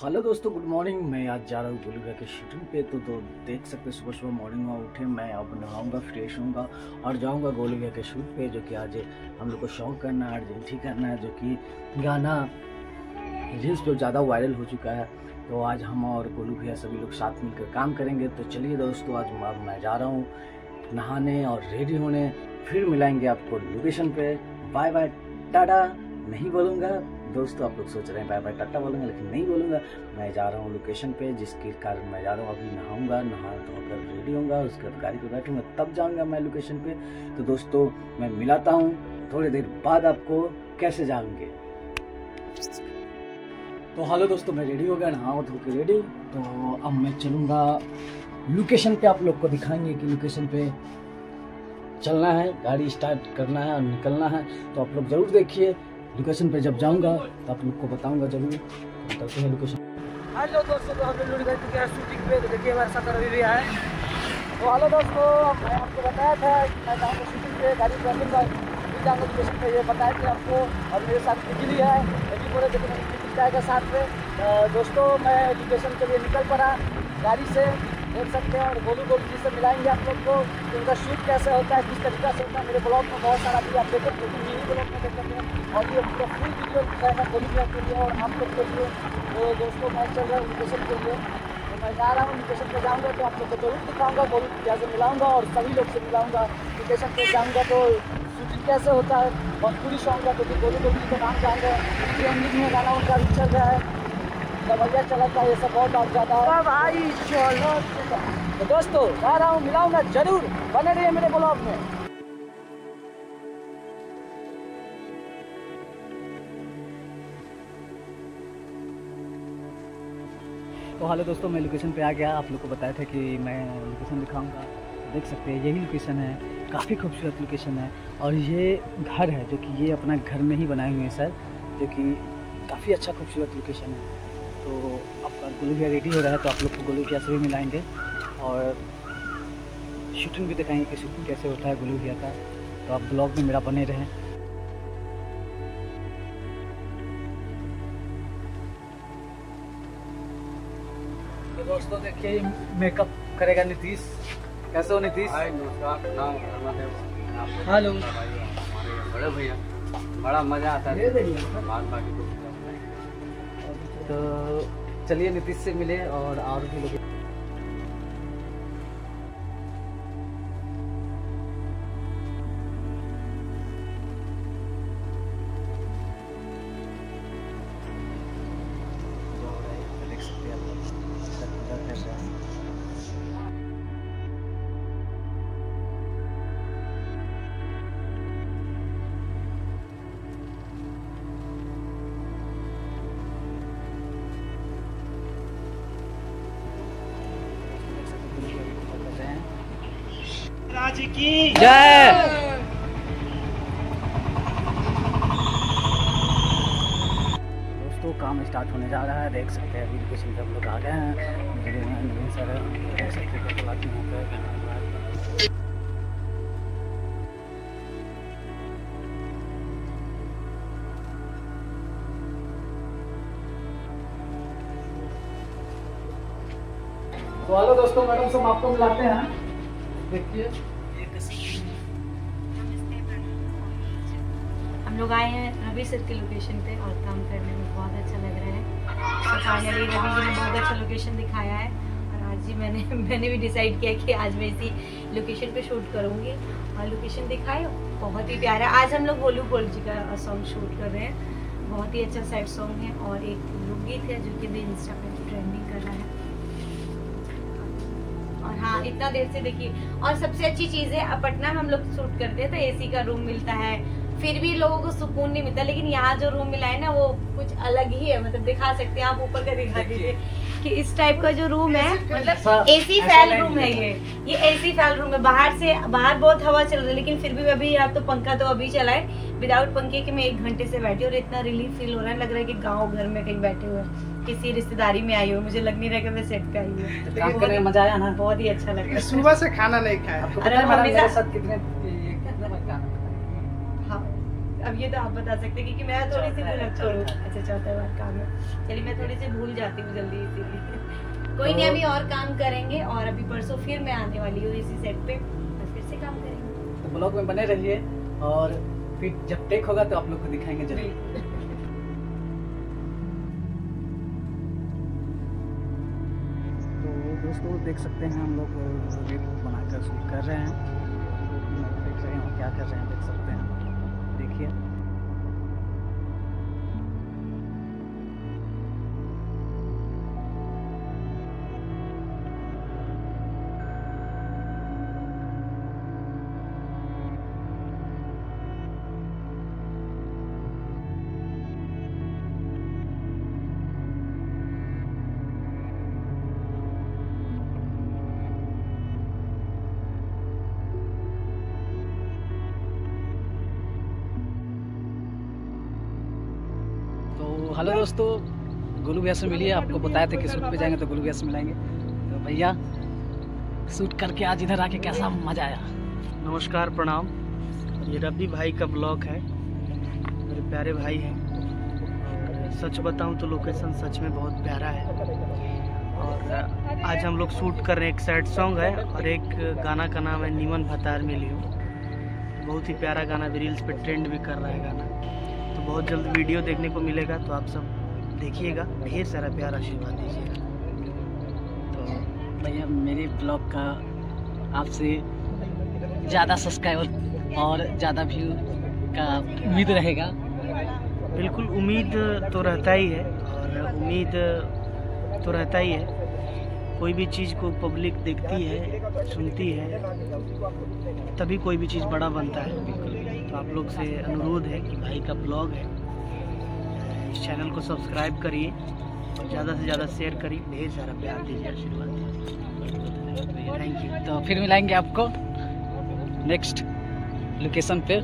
Hello दोस्तों good morning. मैं आज जा रहा हूँ गोलू के शूटिंग पे तो, तो देख सकते सुबह सुबह मॉर्निंग में उठे मैं अब नहाऊँगा फ्रेश होऊँगा और जाऊँगा गोलू के शूट पे जो कि आज हम लोग को शौक करना है अर्जेंटी करना है जो कि गाना रील्स पे ज़्यादा वायरल हो चुका है तो आज हम और गोलू भैया सभी लोग साथ मिलकर काम करेंगे। तो चलिए दोस्तों आज मैं जा रहा हूँ नहाने और रेडी होने फिर मिलाएँगे आपको लोकेशन पे। Bye bye tata. नहीं बोलूँगा। दोस्तों, आप लोग सोच रहे हैं बाय बाय टाटा बोलूँगा, लेकिन नहीं बोलूँगा। मैं जा रहा हूँ लोकेशन पे, जिसके कारण मैं जा रहा हूँ। अभी नहाऊँगा, नहा धोकर रेडी होऊँगा उसके बाद गाड़ी पे बैठूँगा, तब जाऊँगा मैं लोकेशन पे। तो दोस्तों, मैं मिलाता हूँ। थोड़ी देर बाद आपको कैसे जाऊँगे। तो हेलो दोस्तों, मैं रेडी हो गया नहा धो के रेडी तो अब मैं चलूँगा। लोकेशन पे आप लोग को दिखाएँगे कि लोकेशन पे चलना है, गाड़ी स्टार्ट करना है और निकलना है। तो आप लोग ज़रूर देखिए। लोकेशन पे जब जाऊँगा तो आप लोग को बताऊँगा ज़रूर। निकलते हैं लोकेशन हेलो दोस्तों तो हम लोग शूटिंग पे। तो देखिए, हमारे साथ रवि भी आए तो हेलो दोस्तों मैं आपको बताया था कि मैं जाऊँगा शूटिंग पे, गाड़ी आऊँगा फिर जाऊँगा लोकेशन पे, ये बताया था आपको और मेरे साथ बिजली है बिजली बोले बिजली जाएगा साथ में दोस्तों, मैं लोकेशन के लिए निकल पड़ा गाड़ी से। देख सकते हैं और गोलू गोलू जी से मिलाएँगे आप लोग को उनका शूट कैसे होता है, किस तरीका से होता है। मेरे ब्लॉग में बहुत सारा भी आप देखें लेकिन मिनी ब्लॉग में देख सकते हैं। और ये पूरा फुल वीडियो दिखाएगा गोलू भैया के लिए और आप लोग के लिए तो दोस्तों मैच चल रहा हूँ लोकेशन के लिए। तो मैं जा रहा हूँ लोकेशन पर जाऊँगा तो आप लोग को ज़रूर दिखाऊँगा गोलू भैया से मिलाऊँगा और सभी लोग से मिलाऊँगा। लोकेशन पर जाऊँगा तो शूटिंग कैसे होता है भोजपुरी सॉन्ग का क्योंकि गोलू गोलू के नाम जाएँगे ट्रेंडिंग में गाना उनका भी चल रहा है। दवाइया चला था ये सब बहुत ज़्यादा भाई चलो। तो दोस्तों जा रहा हूँ मिलाऊँगा ज़रूर। बने रहिए मेरे ब्लॉग में। तो हेलो दोस्तों मैं लोकेशन पे आ गया। आप लोग को बताया था कि मैं लोकेशन दिखाऊँगा। देख सकते हैं यही लोकेशन है। काफ़ी खूबसूरत लोकेशन है। और ये घर है जो कि ये अपना घर में ही बनाए हुए हैं सर। जो कि काफ़ी अच्छा खूबसूरत लोकेशन है। तो आपका गोलू रेडी हो रहा है तो आप लोग को गोलू से भी मिलाएँगे। और शूटिंग भी दिखाएँगे कि शूटिंग कैसे होता है गोलू का। तो आप ब्लॉग में मेरा बने रहें। तो दोस्तों देखिए मेकअप करेगा नीतीश। कैसे हो नीतीश? हेलो। बड़े भैया बड़ा मज़ा आता है। तो चलिए नीतीश से मिले और और भी लोग राज की। जय। दोस्तों काम स्टार्ट होने जा रहा है। देख सकते हैं अभी लोकेशन पे हम लोग आ गए हैं। सर देख सकते हैं हूँ तो हेलो दोस्तों मैडम सब आपको मिलाते हैं। देखिए। हम लोग आए हैं रवि सर के लोकेशन पे और काम करने में बहुत अच्छा लग रहा है। तो फाइनली रवि जी ने बहुत अच्छा लोकेशन दिखाया है और आज जी मैंने मैंने भी डिसाइड किया कि आज मैं इसी लोकेशन पे शूट करूँगी। और लोकेशन दिखाए बहुत ही प्यारा। आज हम लोग गोलू गोल्ड जी का सॉन्ग शूट कर रहे हैं। बहुत ही अच्छा सैड सॉन्ग है और एक लोकगीत है जो कि अभी इंस्टा पे ट्रेंडिंग कर रहा है। और हाँ इतना देर से देखिए और सबसे अच्छी चीज़ है पटना में हम लोग शूट करते हैं तो एसी का रूम मिलता है। फिर भी लोगों को सुकून नहीं मिलता लेकिन यहाँ जो रूम मिला है ना वो कुछ अलग ही है। मतलब दिखा सकते हैं आप ऊपर का दिखा दीजिए कि इस टाइप का जो रूम है मतलब एसी फैल रूम है ये। ये एसी फैल रूम है। बाहर से बाहर बहुत हवा चल रही है लेकिन फिर भी अभी आप तो पंखा तो अभी चला है। विदाउट पंखे के मैं एक घंटे से बैठी और इतना रिलीफ फील हो रहा है। लग रहा है कि गाँव घर में कहीं बैठे हुए किसी रिश्तेदारी में आई हो। मुझे लग नहीं रहा कि मैं सेट पे आई हूँ। काम करने में मज़ा आया ना? बहुत ही अच्छा लग रहा है। सुबह से खाना नहीं खाया। अरे कितने अब ये तो आप बता सकते हैं क्योंकि मैं थोड़ी सी है। अच्छा चौथा बार काम है। चलिए मैं थोड़ी सी भूल जाती हूँ जल्दी इसीलिए। कोई नहीं तो- अभी और काम करेंगे और अभी परसों फिर मैं आने वाली हूँ इसी सेट पे और फिर से काम करेंगे। तो ब्लॉग में बने रहिए और फिर जब टेक होगा तो आप लोग को दिखाएँगे ज़रूर। तो दोस्तों देख सकते हैं हम लोग रील बनाकर शूट कर रहे हैं। देख रहे हैं क्या कर रहे हैं देख सकते हैं। हेलो दोस्तों, गोलू भैया से मिलिए। आपको बताया था कि सूट पे जाएँगे तो गोलू भैया से मिलाएँगे। तो भैया शूट करके आज इधर आके कैसा मज़ा आया? नमस्कार, प्रणाम। ये रब्बी भाई का ब्लॉग है। मेरे प्यारे भाई हैं। सच बताऊँ तो लोकेशन सच में बहुत प्यारा है। और आज हम लोग शूट कर रहे हैं। एक सैड सॉन्ग है और एक गाना का नाम है, नीमन भतार मिली हो बहुत ही प्यारा गाना, भी रील्स पे ट्रेंड भी कर रहा है गाना। बहुत जल्द वीडियो देखने को मिलेगा तो आप सब देखिएगा। ढेर सारा प्यार आशीर्वाद दीजिएगा। तो भैया मेरे ब्लॉग का आपसे ज़्यादा सब्सक्राइबर और ज़्यादा व्यू का उम्मीद रहेगा। बिल्कुल उम्मीद तो रहता ही है और उम्मीद तो रहता ही है। कोई भी चीज़ को पब्लिक देखती है सुनती है तभी कोई भी चीज़ बड़ा बनता है। तो आप लोग से अनुरोध है कि भाई का ब्लॉग है, इस चैनल को सब्सक्राइब करिए और ज़्यादा से ज़्यादा शेयर करिए, ढेर सारा प्यार दीजिए, आशीर्वाद थैंक यू तो फिर मिलाएँगे आपको नेक्स्ट लोकेशन पे।